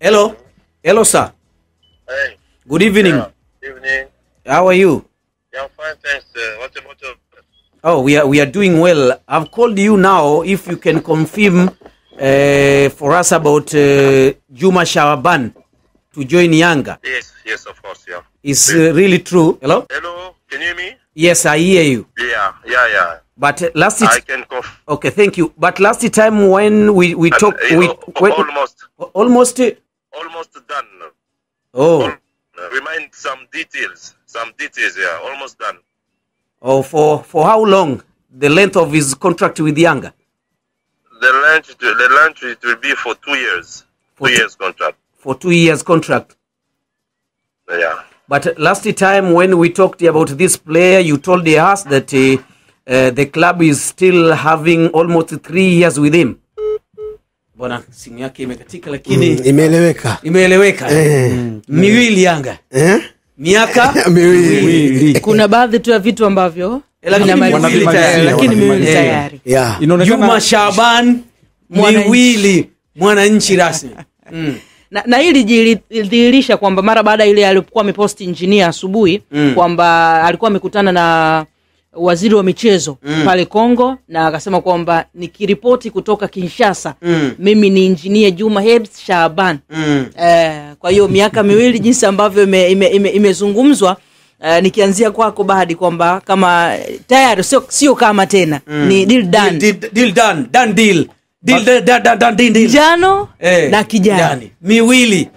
Hello. Hello, sir. Hey. Good evening. Yeah. Evening. How are you? Yeah, I'm fine, thanks. Uh, what about you? Oh, we are we are doing well. I've called you now if you can confirm uh, for us about uh, Juma Shaban to join Yanga. Yes, yes, of course, yeah. Is uh, really true. Hello? Hello, can you hear me? Yes, I hear you. Yeah, yeah, yeah. But uh, last I can Okay, thank you. But last time when we we talked we al- when, almost, almost almost done. oh Al- remind some details, some details, yeah, almost done. oh for for how long the length of his contract with Yanga? The length, the length it will be for two years, For two two- years contract. For two years contract. Yeah. But last time when we talked about this player, you told us that uh, uh, the club is still having almost three years with him. Bwana, simu yake imekatika lakini Mm, imeeleweka imeeleweka. Eh. mm, Miwili Yanga, eh? miaka miwili kuna baadhi tu ya vitu ambavyo Lakini miwili tayari. lakini miwili tayari ya Juma Shaban Mwananchi. miwili mwananchi rasmi. Mm. na, na hili jilidhihirisha kwamba mara baada ya ile alikuwa ameposti injinia asubuhi Mm. kwamba alikuwa amekutana na waziri wa michezo mm. pale Kongo na akasema kwamba nikiripoti kutoka Kinshasa Mm. mimi ni injinia Juma Hebs Shaban Mm. eh, kwa hiyo miaka miwili jinsi ambavyo imezungumzwa ime, ime, ime eh, nikianzia kwako Bahadi kwamba kama eh, tayari sio sio kama tena mm. ni deal done Deal, deal, deal done, done deal. Deal, done, done, done, deal, deal. njano Eh, na kijani. miwili